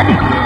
Adi.